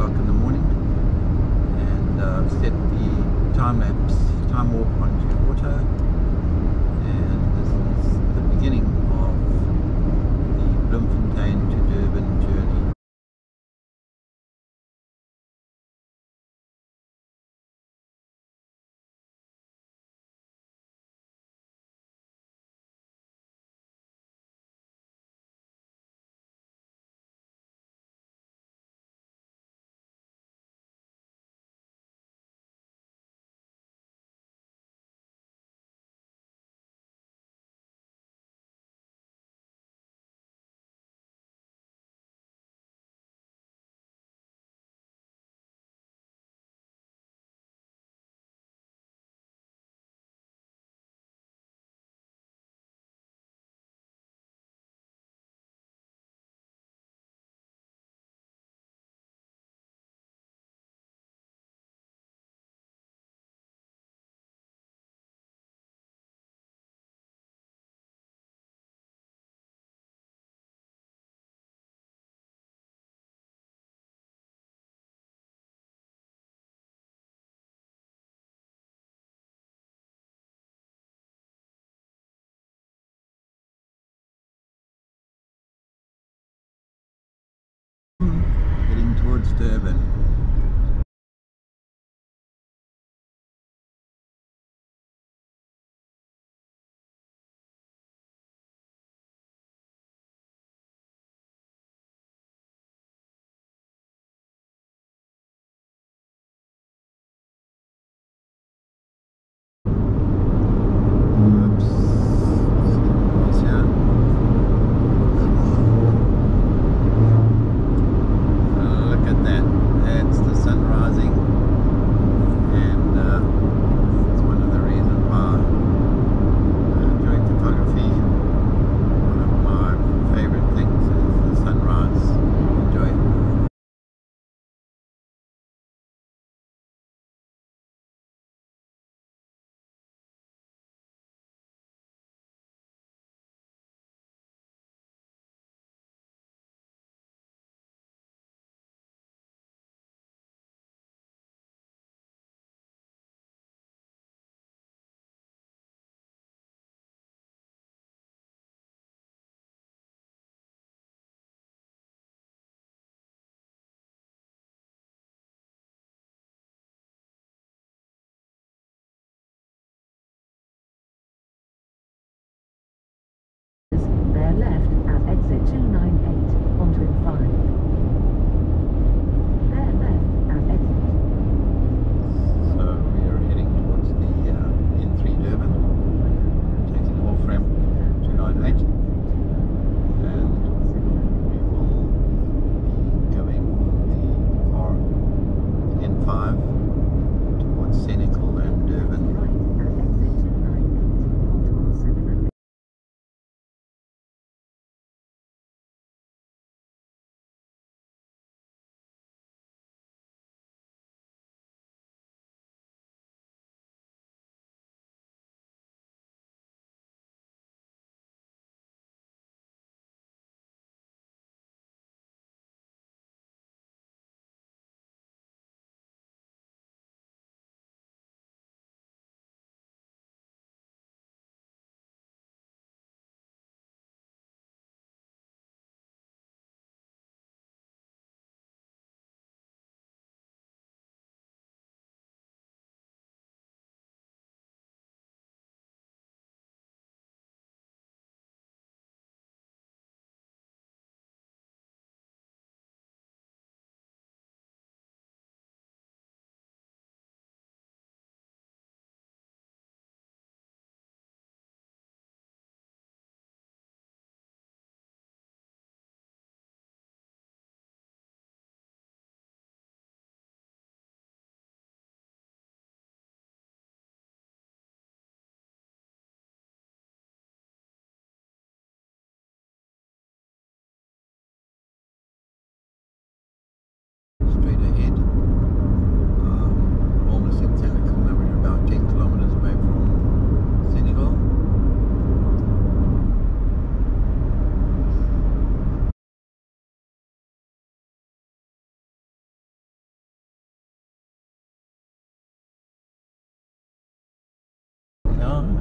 o'clock in the morning. And uh, set the time lapse, time warp onto auto Heading left at exit 298. No,